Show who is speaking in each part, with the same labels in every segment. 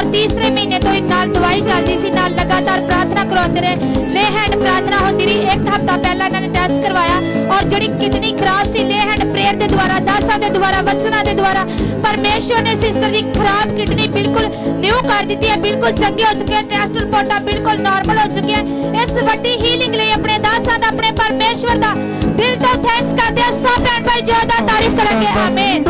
Speaker 1: ਔਰ ਤੀਸਰੇ ਮਹੀਨੇ ਤੋਂ ਹੀ ਨਾਲ ਦਵਾਈ ਚੱਲਦੀ ਸੀ ਨਾਲ ਲਗਾਤਾਰ ਪ੍ਰਾਰਥਨਾ ਕਰਵਾਉਂਦੇ ਰਹੇ ਲੇ ਹੈਂਡ ਪ੍ਰਾਰਥਨਾ ਹੁੰਦੀ ਰਹੀ ਇੱਕ ਹਫਤਾ ਪਹਿਲਾਂ ਇਹਨਾਂ ਨੇ ਟੈਸਟ ਕਰਵਾਇਆ ਔਰ ਜਿਹੜੀ ਕਿਡਨੀ ਖਰਾਬ ਸੀ ਲੇ ਹੈਂਡ ਪ੍ਰੇਅਰ ਦੇ ਦੁਆਰਾ ਦਾਸਾਂ ਦੇ ਦੁਆਰਾ ਵਚਨਾਂ ਦੇ ਦੁਆਰਾ ਪਰਮੇਸ਼ਵਰ ਨੇ ਸਿਸਟਰ ਦੀ ਖਰਾਬ ਕਿਡਨੀ ਬਿਲਕੁਲ ਨਿਊ ਕਰ ਦਿੱਤੀ ਹੈ ਬਿਲਕੁਲ ਚੰਗੀ ਹੋ ਚੁੱਕੀ ਹੈ ਟੈਸਟ ਰਿਪੋਰਟਾਂ ਬਿਲਕੁਲ ਨਾਰਮਲ ਹੋ ਚੁੱਕੀਆਂ ਇਸ ਵੱਡੀ ਹੀਲਿੰਗ ਲਈ ਆਪਣੇ ਦਾਸਾਂ ਦਾ ਆਪਣੇ ਪਰਮੇਸ਼ਵਰ ਦਾ ਦਿਲ ਤੋਂ ਥੈਂਕਸ ਕਰਦੇ ਹਾਂ ਸਭ ਭੈਣ ਭਾਈ ਜੋ ਦਾ ਤਾਰੀਫ ਕਰਾਂਗੇ ਆਮੀਨ
Speaker 2: यीशु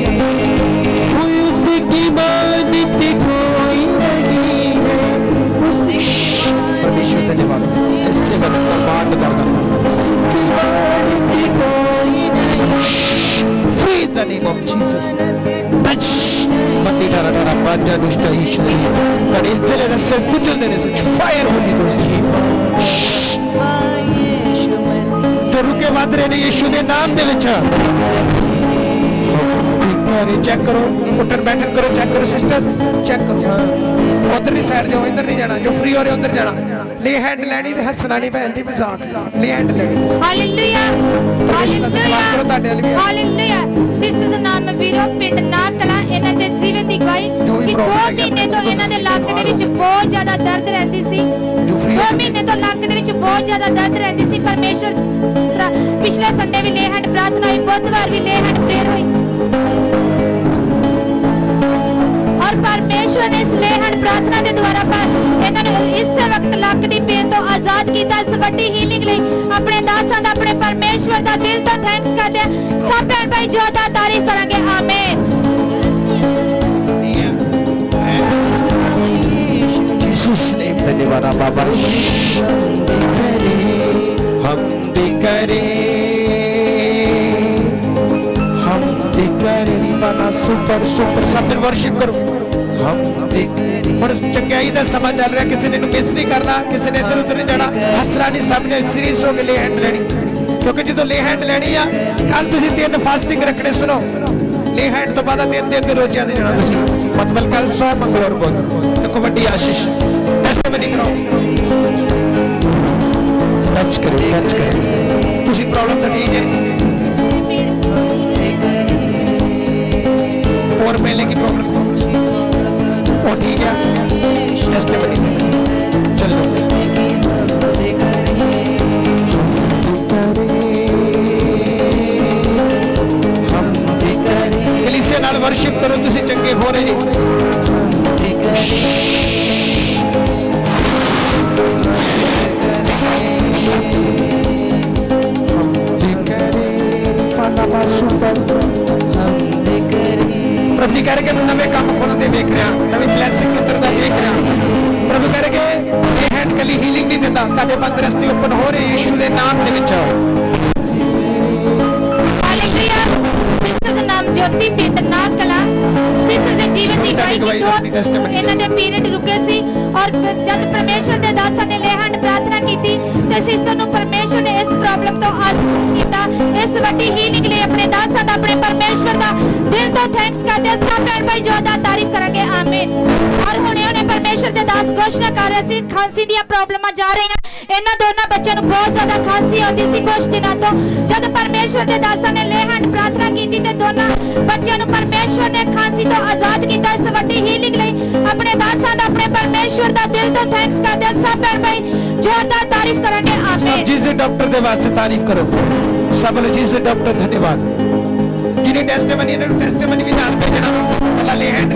Speaker 2: इबादत कोई नहीं है उस धन्यवाद इससे बदलना बात करना Praise the name of Jesus. Touch. Matila Radara Baja Dushta Ishni. But instead of the self put in there is fire Holy Ghost. तो रुके मात्रे ने यीशु ने नाम दे लिया ਵਿੱਚ ਚੈੱਕ ਕਰੋ ਉੱਠਣ ਬੈਠਣ ਕਰੋ ਚੈੱਕ ਕਰੋ ਸਿਸਟਰ ਚੈੱਕ ਕਰੋ। ਉਧਰਲੀ ਸਾਈਡ ਜਾਓ ਇੱਧਰ ਨਹੀਂ ਜਾਣਾ ਜੋ ਫ੍ਰੀ ਹੋ ਰਹੇ ਉਧਰ ਜਾਣਾ। ਲੇ ਹੈਂਡ ਲੈਣੀ ਤੇ ਹੱਸਣਾ ਨਹੀਂ ਭੈਣ ਜੀ ਮਜ਼ਾਕ। ਲੇ ਹੈਂਡ ਲੈਣੀ। ਧੰਨਵਾਦ ਕਰੋ ਤੁਹਾਡੇ ਵੱਲ। ਵੀ।
Speaker 1: ਹਾਲੇਲੂਇਆ ਸਿਸਟਰ ਦਾ ਨਾਮ ਹੈ ਵੀਰੋ ਪਿੰਡ ਨਾਕਲਾ ਇਹਨਾਂ ਦੇ ਜੀਵਨ ਦੀ ਗਵਾਹੀ ਕਿ ਦੋ ਮਹੀਨੇ ਤੋਂ ਇਹਨਾਂ ਦੇ ਲੱਕ ਦੇ ਵਿੱਚ ਬਹੁਤ ਜ਼ਿਆਦਾ ਦਰਦ ਰਹਿੰਦੀ ਸੀ। ਦੋ
Speaker 2: ਹੋ
Speaker 1: ਮਹੀਨੇ ਤੋਂ ਲੱਕ ਦੇ ਵਿੱਚ ਬਹੁਤ ਜ਼ਿਆਦਾ ਦਰਦ ਰਹਿੰਦੀ ਸੀ। ਪਰਮੇਸ਼ਵਰ ਪਿਛਲੇ ਸੰਡੇ ਵੀ ਲੇਹੰਡ ਪ੍ਰਾਰਥਨਾ ਹੋਈ ਬੁੱਧਵਾਰ ਵੀ ਲੇਹੰਡ ਪ੍ਰੇਅਰ ਹੋਈ। ਔਰ ਪਰਮੇਸ਼ਵਰ ਨੇ ਇਸ ਲੇਹੰਡ ਪ੍ਰਾਰਥਨਾ ਦੇ ਦੁਆਰਾ ਪਰ ਇਹਨਾਂ ਨੂੰ ਇਸੇ ਵਕਤ ਲੱਕ ਦੀ ਪੇਨ ਤੋਂ ਆਜ਼ਾਦ ਕੀਤਾ ਇਸ ਵੱਡੀ ਹੀਲਿੰਗ ਲਈ ਆਪਣੇ ਦਾਸਾਂ ਦਾ ਆਪਣੇ ਪਰਮੇਸ਼ਵਰ ਦਾ ਦਿਲ ਤੋਂ ਥੈਂਕਸ ਕਰਦੇ ਹਾਂ ਸਭ ਭੈਣ ਭਾਈ ਜੋ ਦਾ ਤਾਰੀਫ ਕਰਾਂਗੇ ਆਮੀਨ
Speaker 2: Jesus name धन्यवाद आप बाबा हम भी करें हम भी करें बना सुपर सुपर सब दिन वर्शिप करो हम भी ਹੁਣ ਚੰਗਿਆਈ ਦਾ ਸਮਾਂ ਚੱਲ ਰਿਹਾ, ਕਿਸੇ ਨੇ ਨੂੰ ਮਿਸ ਨਹੀਂ ਕਰਨਾ, ਕਿਸੇ ਨੇ ਇੱਧਰ ਉੱਧਰ ਨਹੀਂ ਜਾਣਾ ਹਸਰਾ ਨਹੀਂ ਸਭ ਨੇ ਸੀਰੀਅਸ ਹੋ ਕੇ ਲੈ ਹੈਂਡ ਲੈਣੀ। ਕਿਉਂਕਿ ਜਦੋਂ ਲੈ ਹੈਂਡ ਲੈਣੀ ਆ ਕੱਲ ਤੁਸੀਂ ਤਿੰਨ ਫਾਸਟਿੰਗ ਰੱਖਣੇ, ਸੁਣੋ। ਲੈ ਹੈਂਡ ਤੋਂ ਬਾਅਦ ਤਿੰਨ ਦਿਨ ਤੇ ਰੋਜ਼ਿਆਂ ਦੇ ਜਾਣਾ ਤੁਸੀਂ। ਮਤਲਬ ਕੱਲ ਸੋ ਮੰਗਲਵਾਰ ਬੋਲ ਦੇਖੋ ਵੱਡੀ ਆਸ਼ੀਸ਼। ਟੈਸਟਮਨੀ ਕਰਾਓ ਟੱਚ ਕਰੇ ਟੱਚ ਕਰੇ। ਤੁਸੀਂ ਪ੍ਰੋਬਲਮ ਤਾਂ ਠੀਕ ਹੈ। ਪ੍ਰਭੂ ਜੀ ਕਰਕੇ ਮੈਂ ਨਵੇਂ ਕੰਮ ਖੋਲਦੇ ਵੇਖ ਰਿਹਾ ਨਵੀਂ ਬਲੇਸਿੰਗ ਉਤਰਦਾ ਦੇਖ ਰਿਹਾ ਪ੍ਰਭੂ ਕਰਕੇ ਇਹ ਹੈਂਡ ਕਲੀ ਹੀਲਿੰਗ ਨਹੀਂ ਦਿੰਦਾ ਤੁਹਾਡੇ ਬੰਦ ਰਸਤੇ ਓਪਨ ਹੋ ਰਹੇ ਯੀਸ਼ੂ ਦੇ ਨਾਮ ਦੇ ਵਿੱਚ
Speaker 1: ਦਾ ਨਾਮ ਜੋਤੀ ਪਿੰਡ ਨਾਕਲਾ ਸਿਸਟਰ ਦੇ ਜੀਵਨ ਦੀ ਗਵਾਹੀ
Speaker 2: ਗਵਾਹੀ
Speaker 1: ਕਿ
Speaker 2: ਆਪਣੀ
Speaker 1: ਦੋ
Speaker 2: testimony
Speaker 1: ਇਹਨਾਂ ਦੇ ਪੀਰੀਅਡ ਰੁਕੇ ਸੀ ਔਰ ਜਦ ਪਰਮੇਸ਼ਵਰ ਦੇ ਦਾਸਾਂ ਨੇ ਲੇਹੰਡ ਪ੍ਰਾਰਥਨਾ ਕੀਤੀ ਤੇ ਸਿਸਟਰ ਨੂੰ ਪਰਮੇਸ਼ਵਰ ਨੇ ਇਸ ਪ੍ਰੋਬਲਮ ਤੋਂ ਆਜ਼ਾਦ ਕੀਤਾ ਇਸ ਵੱਡੀ ਹੀਲਿੰਗ ਲਈ ਆਪਣੇ ਦਾਸਾਂ ਦਾ ਆਪਣੇ ਪਰਮੇਸ਼ਵਰ ਦਾ ਦਿਲ ਤੋਂ ਥੈਂਕਸ ਕਰਦੇ ਹਾਂ। ਸਭ ਭੈਣ ਭਾਈ ਜੋ ਦਾ ਤਾਰੀਫ ਕਰਾਂਗੇ ਆਮੀਨ ਔਰ ਹੁਣੇ ਹੁਣੇ ਪਰਮੇਸ਼ਵਰ ਦੇ ਦਾਸ ਘੋਸ਼ਣਾ ਕਰ ਰਹੇ ਸੀ ਖਾਂਸੀ ਦੀਆਂ ਪ੍ਰੋਬਲਮਾਂ ਜਾ ਰਹੀਆਂ ਇਹਨਾਂ ਦੋਨਾਂ ਬੱਚਿਆਂ ਨੂੰ ਬਹੁਤ ਜ਼ਿਆਦਾ ਖਾਂਸੀ ਆਉਂਦੀ ਸੀ ਕੁਝ ਦਿਨਾਂ ਤੋਂ ਜਦ ਪਰਮੇਸ਼ਵਰ ਦੇ ਦਾਸਾਂ ਨੇ ਲੇਹੰਡ ਪ੍ਰਾਰਥਨਾ ਕੀਤੀ ਤੇ ਦੋਨਾਂ ਬੱਚਿਆਂ ਨੂੰ ਪਰਮੇਸ਼ਵਰ ਨੇ ਖਾਂਸੀ ਤੋਂ ਆਜ਼ਾਦ ਕੀਤਾ ਇਸ ਵੱਡੀ ਹੀਲਿੰਗ ਲਈ ਆਪਣੇ ਦਾਸਾਂ ਦਾ ਆਪਣੇ ਪਰਮੇਸ਼ਵਰ ਦਾ ਦਿਲ ਤੋਂ ਥੈਂਕਸ ਕਰਦੇ ਹਾਂ। ਸਭ ਭੈਣ ਭਾਈ ਜ਼ੋਰਦਾਰ ਤਾਰੀਫ ਕਰਾਂਗੇ
Speaker 2: ਸਭ
Speaker 1: ਆਮੀਨ
Speaker 2: ਜਿਸ ਦੇ ਡਾਕਟਰ ਦੇ ਵਾਸਤੇ ਤਾਰੀਫ ਕਰੋ ਸਭ ਨੂੰ ਜਿਸ ਦੇ ਡਾਕਟਰ ਧੰਨਵਾਦ ਜਿਹਨੇ ਟੈਸਟਮਨੀ ਇਹਨਾਂ ਨੂੰ ਟੈਸਟਮਨੀ ਵੀ ਨਾਲ ਭੇਜਣਾ ਅੱਲਾ ਲੈ ਹੈਂਡ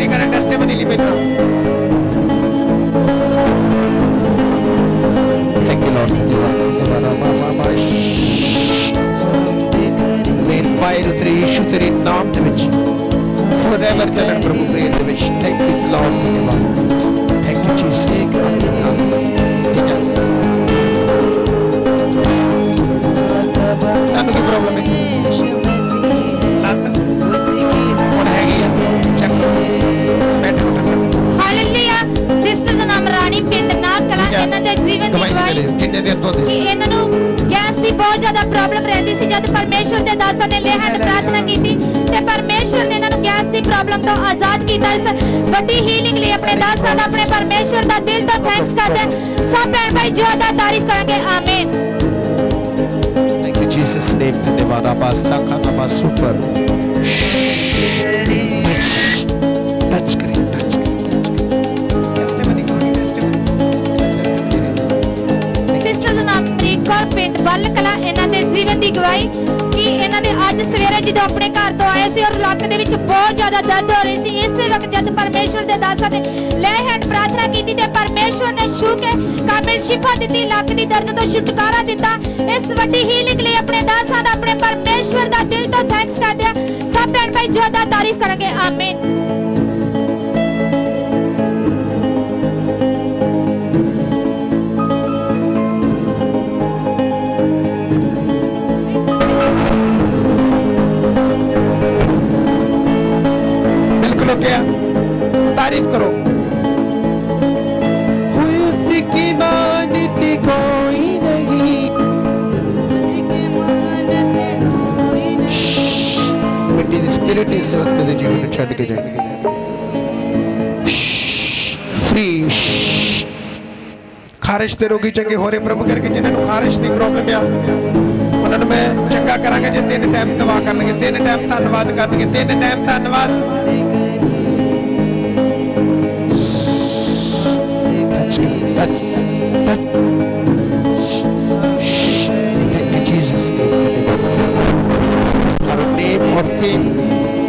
Speaker 2: ਜਾਓ ਜਿੰਨੇ ਦਿਨ ਤੋਂ
Speaker 1: ਕਿ
Speaker 2: ਹੁੰਦੇ
Speaker 1: ਇਹਨਾਂ ਨੂੰ ਗੈਸ ਦੀ ਬਹੁਤ ਜ਼ਿਆਦਾ ਪ੍ਰੋਬਲਮ ਰਹਿੰਦੀ ਸੀ ਜਦ ਪਰਮੇਸ਼ਵਰ ਦੇ ਦਾਸਾਂ ਨੇ ਲੇਹਨ ਪ੍ਰਾਰਥਨਾ ਕੀਤੀ ਤੇ ਪਰਮੇਸ਼ਵਰ ਨੇ ਇਹਨਾਂ ਨੂੰ ਗੈਸ ਦੀ ਪ੍ਰੋਬਲਮ ਤੋਂ ਆਜ਼ਾਦ ਕੀਤਾ ਇਸ ਵੱਡੀ ਹੀਲਿੰਗ ਲਈ ਆਪਣੇ ਦਾਸਾਂ ਦਾ ਆਪਣੇ ਪਰਮੇਸ਼ਵਰ ਦਾ ਦਿਲ ਤੋਂ ਥੈਂਕਸ ਕਰਦੇ ਹਾਂ। ਸਭ ਭੈਣ ਭਾਈ ਜੋ ਦਾ ਤਾਰੀਫ ਕਰਾਂਗੇ ਆਮੀਨ
Speaker 2: ਥੈਂਕ ਯੂ ਜੀਸਸ ਨੇਮ ਧੰਨਵਾਦ ਆਬਾ ਸਾਖਾ ਨਮਾ ਸੁਪਰ
Speaker 1: ਦੇ ਕਿ ਇਹਨਾਂ ਦੇ ਅੱਜ ਸਵੇਰੇ ਜਦੋਂ ਆਪਣੇ ਘਰ ਤੋਂ ਆਏ ਸੀ ਔਰ ਲੱਕ ਦੇ ਵਿੱਚ ਬਹੁਤ ਜ਼ਿਆਦਾ ਦਰਦ ਹੋ ਰਹੀ ਸੀ, ਇਸੇ ਵਕਤ ਜਦ ਪਰਮੇਸ਼ਵਰ ਦੇ ਦਾਸਾਂ ਨੇ ਲੈ ਹੈਂਡ ਪ੍ਰਾਰਥਨਾ ਕੀਤੀ ਤੇ ਪਰਮੇਸ਼ਵਰ ਨੇ ਛੂ ਕੇ ਕਾਬਿਲ ਸ਼ਿਫਾ ਦਿੱਤੀ ਲੱਕ ਦੀ ਦਰਦ ਤੋਂ ਛੁਟਕਾਰਾ ਦਿੱਤਾ। ਇਸ ਵੱਡੀ ਹੀਲਿੰਗ ਲਈ ਆਪਣੇ ਦਾਸਾਂ ਦਾ, ਆਪਣੇ ਪਰਮੇਸ਼ਵਰ ਦਾ ਦਿਲ ਤੋਂ ਥੈਂਕਸ ਕਰਦੇ ਹਾਂ। ਸਭ ਭੈਣ ਭਾਈ, ਜੋ ਤਾਰੀਫ ਕਰਾਂਗੇ ਆਮੀਨ।
Speaker 2: ਖਾਰਿਸ਼ ਦੇ ਰੋਗੀ ਚੰਗੇ ਹੋ ਰਹੇ ਪ੍ਰਭੂ ਕਰਕੇ ਜਿਨ੍ਹਾਂ ਨੂੰ ਖਾਰਿਸ਼ ਦੀ ਪ੍ਰੋਬਲਮ ਆ ਉਹਨਾਂ ਨੂੰ ਮੈਂ ਚੰਗਾ ਕਰਾਂਗਾ ਜੇ ਤਿੰਨ ਟਾਈਮ ਦਵਾ ਕਰਨਗੇ ਤਿੰਨ ਟਾਈਮ ਧੰਨਵਾਦ ਕਰਨਗੇ ਤਿੰਨ ਟਾਈਮ ਧੰਨਵਾਦ touch, touch, touch. Thank you, Jesus. Our name और fame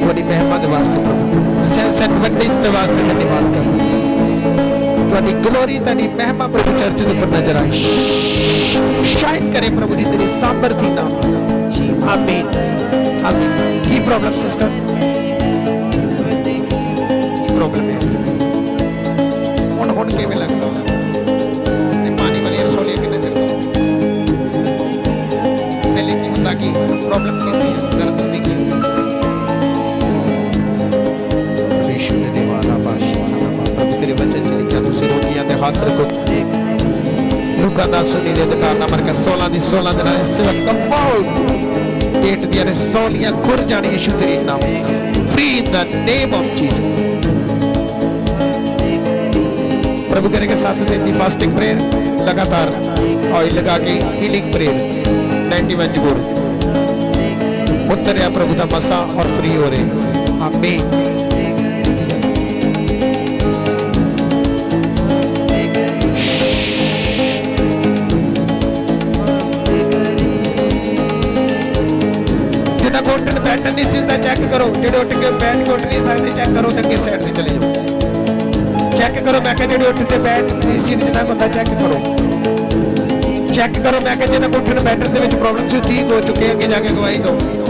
Speaker 2: ਤੁਹਾਡੀ ਮਹਿਮਾ ਦੇ ਵਾਸਤੇ ਪ੍ਰਭੂ ਸੈਂਸ ਐਂਡ ਵੰਡਰਸ ਦੇ ਵਾਸਤੇ ਧੰਨਵਾਦ ਕਰ ਤੁਹਾਡੀ ਗਲੋਰੀ ਤੁਹਾਡੀ ਮਹਿਮਾ ਪ੍ਰਭੂ ਚਰਚ ਦੇ ਉੱਪਰ ਨਜ਼ਰ ਆਏ ਸ਼ਾਈਨ ਕਰੇ ਪ੍ਰਭੂ ਜੀ ਤੇਰੀ ਸਾਮਰਥੀ ਨਾਮ ਆਮੀਨ ਆਮੀਨ ਕੀ ਪ੍ਰੋਬਲਮ ਸਿਸਟਰ ਕੀ ਪ੍ਰੋਬਲਮ ਹੈ ਹੁਣ ਹੁਣ ਕਿਵੇਂ ਲੱਗਦਾ ਤੇ ਪਾਣੀ ਵਾਲੀ ਰਸੋਲੀ ਕਿੰਨੇ ਦਿਨ ਤੋਂ ਪਹਿਲੇ ਕੀ ਹੁੰਦਾ ਕੀ ਪ੍ਰੋਬਲਮ ਕੀ ਹੁੰਦੀ ਹੈ पात्र को लुका दस दास निवेदकार मर का सोलह दी 16 दिन इस वक्त कंपाउल पेट दिया ने सोलियाँ खुर जाने यीशु तेरे नाम free the name of Jesus प्रभु करेगा सात दिन की फास्टिंग प्रेयर लगातार ऑयल लगा के हीलिंग प्रेयर 91 जबूर उत्तर प्रभु का मसा और फ्री हो रहे आमीन ਬੈਠਣ ਨਹੀਂ ਸੀ ਚੈੱਕ ਕਰੋ। ਜਿਹੜੇ ਉੱਠ ਕੇ ਬੈਠ ਕੇ ਉੱਠ ਨਹੀਂ ਸਕਦੇ ਚੈੱਕ ਕਰੋ ਤੇ ਅੱਗੇ ਸਾਈਡ ਤੇ ਚਲੇ ਜਾਓ। ਚੈੱਕ ਕਰੋ, ਮੈਂ ਕਿਹਾ ਜਿਹੜੇ ਉੱਠ ਤੇ ਬੈਠ ਨਹੀਂ ਸੀ ਜਿਨ੍ਹਾਂ ਕੋਲ ਚੈੱਕ ਕਰੋ। ਚੈੱਕ ਕਰੋ, ਮੈਂ ਕਿਹਾ ਜਿਹਨਾਂ ਕੋਲ ਉੱਠਣ ਬੈਠਣ ਦੇ ਵਿੱਚ ਪ੍ਰੋਬਲਮ ਸੀ ਠੀਕ ਹੋ ਚੁੱਕੇ, ਅੱਗੇ ਜਾ ਕੇ ਗਵਾਹੀ ਦਿਓ।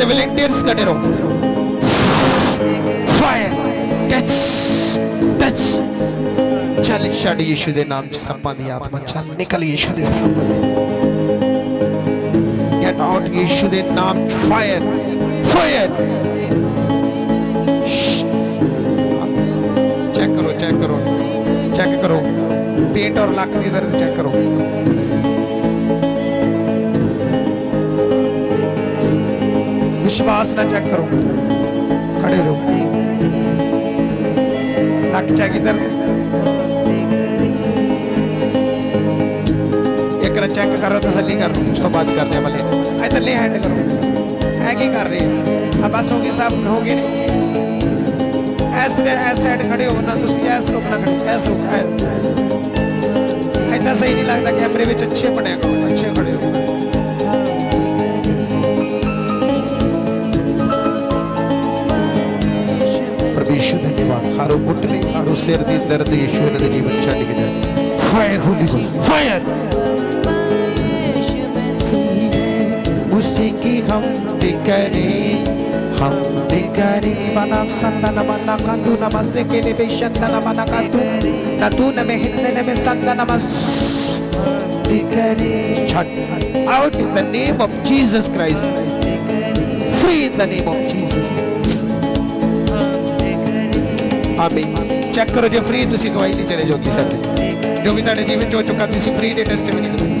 Speaker 2: ਪਿਛਲੀ ਸਾਈਡ ਤੇ ਵਲੰਟੀਅਰਸ ਖੜੇ ਰਹੋ ਫਾਇਰ ਟੱਚ ਟੱਚ ਚੱਲ ਛੱਡ ਯੀਸ਼ੂ ਦੇ ਨਾਮ ਚ ਸੱਪਾਂ ਦੀ ਆਤਮਾ ਚੱਲ ਨਿਕਲ ਯੀਸ਼ੂ ਦੇ ਸਾਹਮਣੇ ਗੈਟ ਆਊਟ ਯੀਸ਼ੂ ਦੇ ਨਾਮ ਫਾਇਰ ਫਾਇਰ ਚੈੱਕ ਕਰੋ ਚੈੱਕ ਕਰੋ ਚੈੱਕ ਕਰੋ ਪੇਟ ਔਰ ਲੱਕ ਦੀ ਦਰਦ ਚੈੱਕ ਕਰੋ विश्वास ना चेक करो। खड़े रहो। लक चेक इधर एक ना चेक करो तसली कर लो उसको बात करने वाले आई तले हैंड करो। है की कर रहे हैं? अब बस होगी सब होगी ऐसे ऐसे हैंड खड़े हो ना तुम ऐसे लोग ना खड़े, ऐसे लोग, ऐसा। सही नहीं लगता कैमरे में अच्छे बने करो अच्छे खड़े हो। ਹਾਰੋ ਕੁੱਟਲੀ ਹਾਰੋ ਸਿਰ ਦੀ ਦਰਦ ਯਿਸੂ ਨੇ ਜੀਵਨ ਛੱਡ ਕੇ ਜਾਏ ਫਾਇਰ ਹੋਲੀ ਗੋਸਟ ਫਾਇਰ उसी की हम भी करें हम भी करें मना संतन मना कंदू नमस्ते के लिए बेशंतन मना कंदू न तू न में हिंद न में संतन नमस भी करें shut out in the name of Jesus Christ free in the name of Jesus ਆਮੀਨ ਚੈੱਕ ਕਰੋ ਜੇ ਫ੍ਰੀ ਤੁਸੀਂ ਗਵਾਹੀ ਨਹੀਂ ਚਲੇ ਜਾਓਗੀ ਸਾਡੇ ਜੋ ਵੀ ਤੁਹਾਡੇ ਜੀਵਨ ਚ ਹੋ ਚੁੱਕਾ ਤੁਸੀਂ ਫ੍ਰੀ ਦੇ ਟੈਸਟਿਮਨੀ ਦਿਓ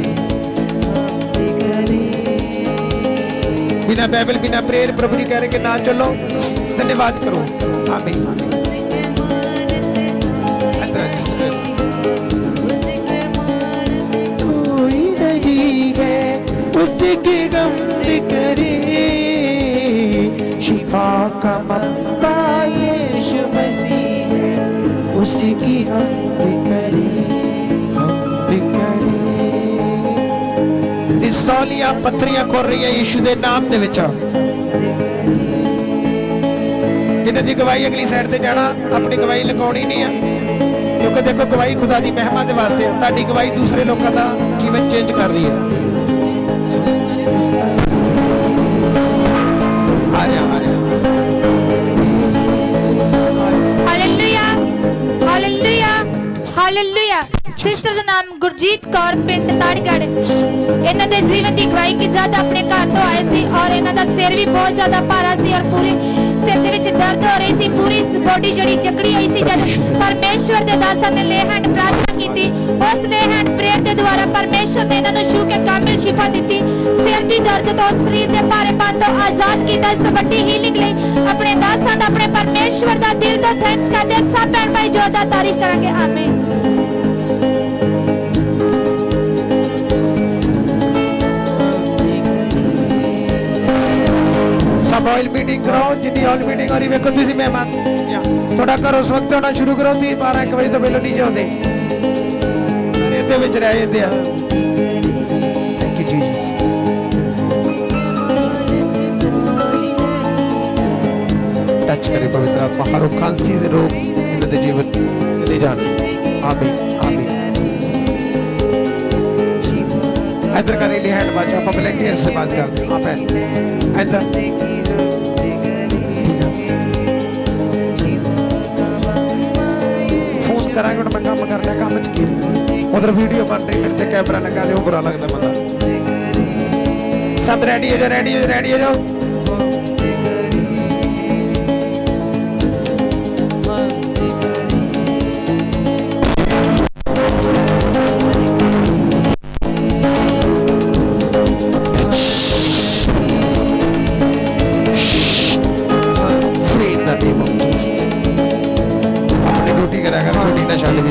Speaker 2: बिना बाइबल बिना प्रेयर प्रभु जी कह रहे कि ना चलो धन्यवाद करो आमीन अंदर सिस्टर कोई नहीं है उसके गम करे शिफा का मम्बा उसकी हम भी करें हम भी करें ਰਿਸੌਲੀਆਂ ਪੱਥਰੀਆਂ ਖੁਰ ਰਹੀਆਂ ਯੀਸ਼ੂ ਦੇ ਨਾਮ ਦੇ ਵਿੱਚ ਜਿਨ੍ਹਾਂ ਦੀ ਗਵਾਹੀ ਅਗਲੀ ਸਾਈਡ ਤੇ ਜਾਣਾ ਆਪਣੀ ਗਵਾਹੀ ਲਗਾਉਣੀ ਨਹੀਂ ਆ ਕਿਉਂਕਿ ਦੇਖੋ ਗਵਾਹੀ ਖੁਦਾ ਦੀ ਮਹਿਮਾ ਦੇ ਵਾਸਤੇ ਹੈ ਤੁਹਾਡੀ ਗਵਾਹੀ ਦੂਸਰੇ ਲੋਕਾਂ ਦਾ ਜੀਵਨ ਚੇਂਜ ਕਰ ਰਹੀ ਹੈ
Speaker 1: ਹਾਲੇਲੂਇਆ ਸਿਸਟਰ ਦਾ ਨਾਮ ਗੁਰਜੀਤ ਕੌਰ ਪਿੰਡ ਤਾੜਗੜ ਇਹਨਾਂ ਦੇ ਜੀਵਨ ਦੀ ਗਵਾਹੀ ਕਿ ਜਦ ਆਪਣੇ ਘਰ ਤੋਂ ਆਏ ਸੀ ਔਰ ਇਹਨਾਂ ਦਾ ਸਿਰ ਵੀ ਬਹੁਤ ਜ਼ਿਆਦਾ ਭਾਰਾ ਸੀ ਔਰ ਪੂਰੀ ਸਿਰ ਦੇ ਵਿੱਚ ਦਰਦ ਹੋ ਰਹੀ ਸੀ ਪੂਰੀ ਬੋਡੀ ਜਿਹੜੀ ਜਕੜੀ ਹੋਈ ਸੀ ਜਦ ਪਰਮੇਸ਼ਵਰ ਦੇ ਦਾਸਾਂ ਨੇ ਲੇਹੰਡ ਪ੍ਰਾਰਥਨਾ ਕੀਤੀ ਉਸ ਲੇਹੰਡ ਪ੍ਰੇਅਰ ਦੇ ਦੁਆਰਾ ਪਰਮੇਸ਼ਵਰ ਨੇ ਇਹਨਾਂ ਨੂੰ ਛੂ ਕੇ ਕਾਮਿਲ ਸ਼ਿਫਾ ਦਿੱਤੀ ਸਿਰ ਦੀ ਦਰਦ ਤੋਂ ਸਰੀਰ ਦੇ ਭਾਰੇਪਨ ਤੋਂ ਆਜ਼ਾਦ ਕੀਤਾ ਇਸ ਵੱਡੀ ਹੀਲਿੰਗ ਲਈ ਆਪਣੇ ਦਾਸਾਂ ਦਾ ਆਪਣੇ ਪਰਮੇਸ਼ਵਰ ਦਾ ਦਿਲ ਤੋਂ ਥੈਂਕਸ ਕਰਦੇ ਹਾਂ। ਸਭ ਭੈਣ ਭਾਈ ਜੋ ਦਾ ਤਾਰੀਫ ਕਰਾਂਗੇ ਆਮੀਨ
Speaker 2: ऑयल मीटिंग कराओ, जितनी ऑयल मीटिंग और वेखो तुम मान थोड़ा करो उस वक्त थोड़ा शुरू करो ती बारह एक बजे तो बेलो नहीं जाते ये रह ये दिया थैंक यू जीसस टच करे, पवित्र पहाड़ों कांसी दे के रोग इन्होंने जीवन चले जाने। आमीन। ਇਹਨਾਂ ਦੇ ਜੀਵਨ ਚਲੇ ਜਾਣ ਆਮੀਨ ਆਮੀਨ ਇਧਰ ਕਰੇ ਲਈ ਹੈਂਡ ਬਾਜਾ ਆਪਾਂ ਵਲੰਟੀਅਰ ਸੇ ਬਾਤ ਕਰਦੇ ਹਾਂ ਆਪੇ ਇਧਰ ਫੋਨ ਕਰਾਂਗੇ ਹੁਣ ਮੈਂ ਕੰਮ ਕਰਨਾ ਕੰਮ ਚ ਕੀ ਉਧਰ ਵੀਡੀਓ ਬਣ ਰਹੀ ਮੇਰੇ ਤੇ ਕੈਮਰਾ ਲਗਾ ਦੇ ਉਹ ਬੁਰਾ ਲੱਗਦਾ ਬੰਦਾ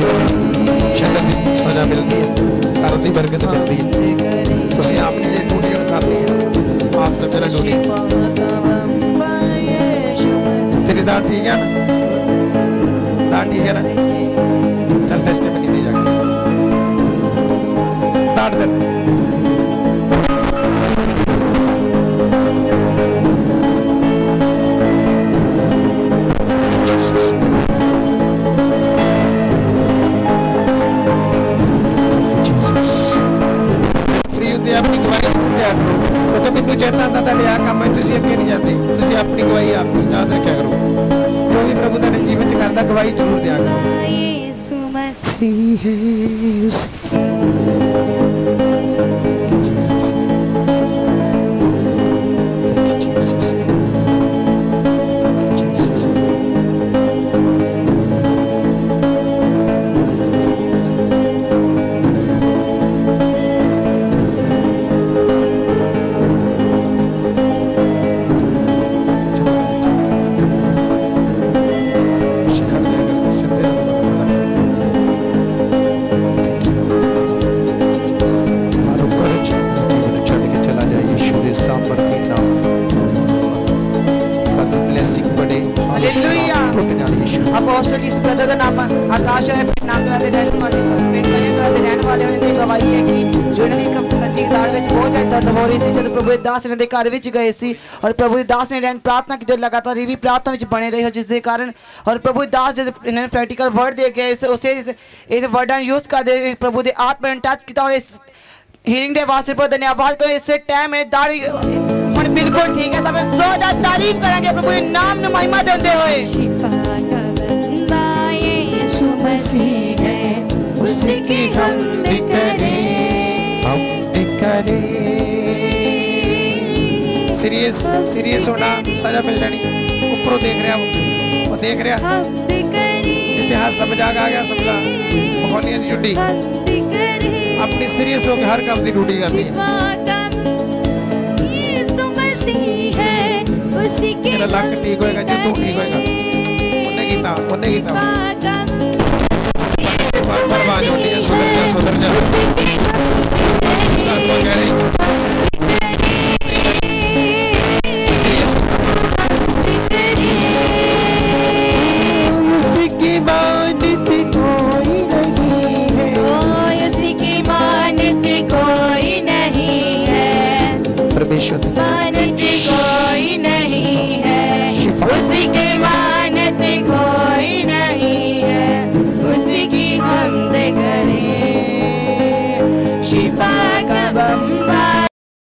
Speaker 2: ਡਿਊਟੀ ਨਾ ਛੱਡ ਵੀ ਛੱਡਣ ਦੀ ਸਜ਼ਾ ਮਿਲਦੀ ਹੈ ਕਰਨ ਦੀ ਬਰਕਤ ਮਿਲਦੀ ਹੈ ਤੁਸੀਂ ਆਪਣੀ ਜੇ ਡਿਊਟੀ ਹੁਣ ਕਰਨੀ ਹੈ ਆਪ ਸਮਝਣਾ ਡਿਊਟੀ ਤੇਰੀ ਦਾੜ ਠੀਕ ਹੈ ਨਾ ਦਾੜ ਠੀਕ ਹੈ ਨਾ ਚੱਲ ਟੈਸਟਿਮਨੀ ਦੇ ਜਾ ਕੇ ਦਾੜ ਦੇ ਗਵਾਹੀ ਦਿਆ ਕਰੋ ਕਿਉਂਕਿ ਮੈਨੂੰ ਚੇਤਾ ਆਉਂਦਾ ਤੁਹਾਡੇ ਆ ਕੰਮ ਹੈ ਤੁਸੀਂ ਅੱਗੇ ਨਹੀਂ ਜਾਂਦੇ ਤੁਸੀਂ ਆਪਣੀ ਗਵਾਹੀ ਆਪ ਯਾਦ ਰੱਖਿਆ ਕਰੋ ਜੋ ਵੀ ਪ੍ਰਭੂ ਤੁਹਾਡੇ ਜੀਵਨ ਚ ਕਰਦਾ ਗਵਾਹੀ ਜ਼ਰੂਰ ਦਿਆ ਕਰੋ
Speaker 1: ਯੀਸੂ ਮਸੀਹ
Speaker 3: ਬਹੁਤ ਜ਼ਿਆਦਾ ਦਰਦ ਹੋ ਰਹੀ ਸੀ ਜਦ ਪ੍ਰਭੂ ਦੇ ਦਾਸ ਇਹਨਾਂ ਦੇ ਘਰ ਵਿੱਚ ਗਏ ਸੀ ਔਰ ਪ੍ਰਭੂ ਦੇ ਦਾਸ ਨੇ ਰਹਿਣ ਪ੍ਰਾਰਥਨਾ ਕੀਤੀ ਲਗਾਤਾਰ ਇਹ ਵੀ ਪ੍ਰਾਰਥਨਾ ਵਿੱਚ ਬਣੇ ਰਹੇ ਹੋ ਜਿਸ ਦੇ ਕਾਰਨ ਔਰ ਪ੍ਰਭੂ ਦੇ ਦਾਸ ਜਦ ਇਹਨਾਂ ਨੇ ਪ੍ਰੈਕਟੀਕਲ ਵਰਡ ਦੇ ਕੇ ਇਸ ਉਸੇ ਇਸ ਵਰਡਾਂ ਨੂੰ ਯੂਜ਼ ਕਰਦੇ ਪ੍ਰਭੂ ਦੇ ਆਤਮਾ ਨੂੰ ਟੱਚ ਕੀਤਾ ਔਰ ਇਸ ਹੀਲਿੰਗ ਦੇ ਵਾਸਤੇ ਪਰ ਧੰਨਵਾਦ ਕਰੋ ਇਸੇ ਟਾਈਮ ਇਹ ਦਾੜੀ ਹੁਣ ਬਿਲਕੁਲ ਠੀਕ ਹੈ ਸਭ ਸੋ ਜਾ ਤਾਰੀਫ ਕਰਾਂਗੇ ਪ੍ਰਭੂ ਦੇ ਨਾਮ ਨੂੰ ਮਹਿਮਾ ਦਿੰਦੇ ਹੋਏ
Speaker 1: शिफा का बंदा यीशु मसीह है उसकी हमद करें
Speaker 2: हम करें सीरियस सीरियस होना सजा मिल जानी। ऊपरों देख रहा वो देख रहा इतिहास का मज़ाक आ गया, समझा? मखौलियाँ की छुट्टी। अपनी सीरियस होकर हर काम की ड्यूटी करनी है। लक ठीक होएगा जो तू ठीक होएगा। उन्हें कीता उन्हें है सुधर जा सुधर जा।